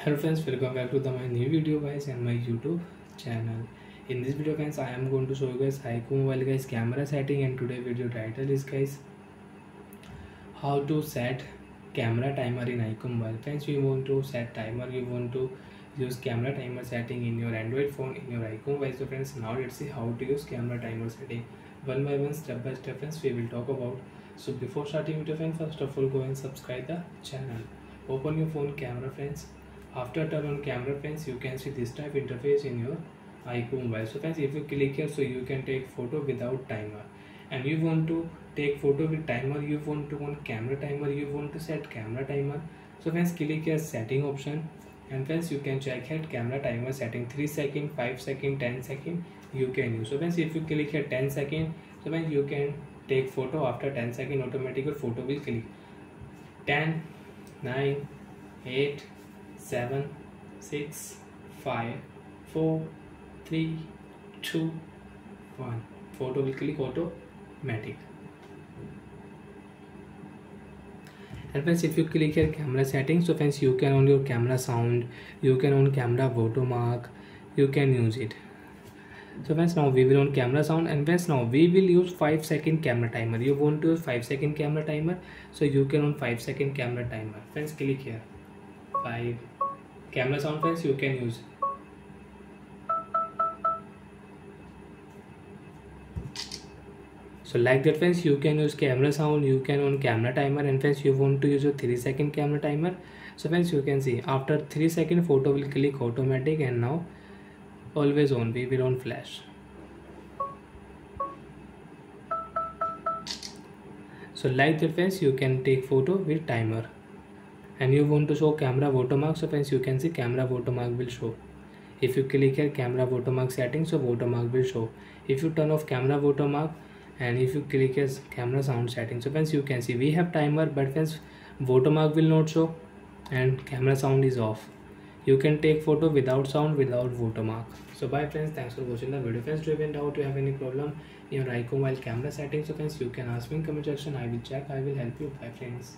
hello friends welcome back to the my new video guys and my youtube channel. In this video guys i am going to show you guys iQOO mobile guys camera setting and today video title is guys how to set camera timer in iQOO mobile. Friends you want to set timer you want to use camera timer setting in your android phone in your iQOO mobile. So friends now let's see how to use camera timer setting. One by one step by step friends we will talk about. So before starting video friends first of all go and subscribe the channel. Open your phone camera friends after turn on camera friends you can see this type interface in your iQOO mobile. So friends if you click here so you can take photo without timer. And you want to take photo with timer you want to want camera timer you want to set camera timer. So friends click here setting option. And friends you can check here camera timer setting 3 second 5 second 10 second you can use. So friends if you click here 10 second so friends you can take photo. After 10 second automatically photo will click. 10 9 8 seven six five four three two one. Photo will click automatic. And friends if you click here camera settings so friends you can on your camera sound you can on camera watermark you can use it. So friends now we will on camera sound and friends now we will use 5 second camera timer. You want to use 5 second camera timer? So you can on 5 second camera timer. Friends click here. 5 camera sound friends you can use. So like that friends you can use camera sound you can on camera timer and friends you want to use a 3 second camera timer. So friends you can see after 3 second photo will click automatic and now always on we will on flash. So like that friends you can take photo with timer and you want to show camera watermark so friends you can see camera watermark will show. If you click here camera watermark settings so watermark will show. If you turn off camera watermark and if you click here camera sound settings so friends you can see we have timer but friends watermark will not show and camera sound is off. You can take photo without sound without watermark. So bye friends. Thanks for watching the video. Friends do you have any problem in your iQOO while camera settings so friends you can ask me in comment section. I will check. I will help you. Bye friends